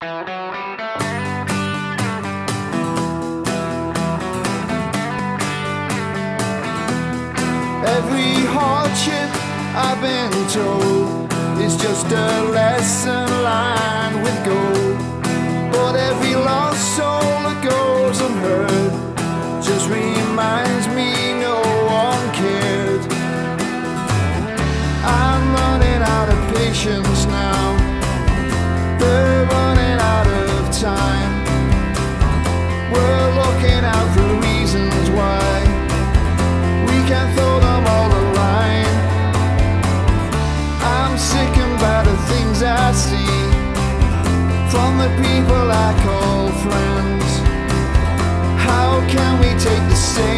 Every hardship I've been told is just a lesson lined with gold. But every lost soul reasons why we can't throw them all a line. I'm sick and bad of things I see from the people I call friends. How can we take the same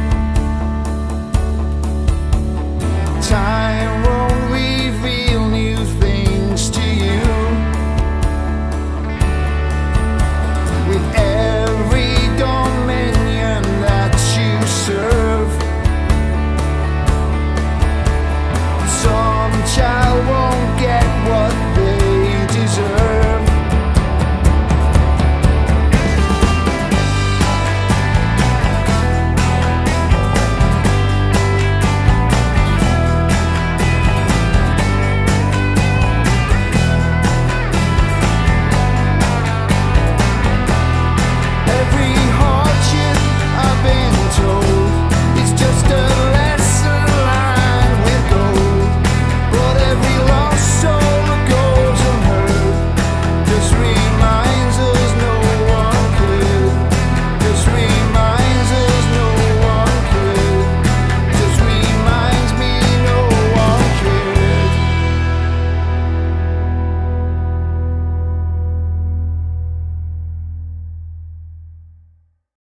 passar.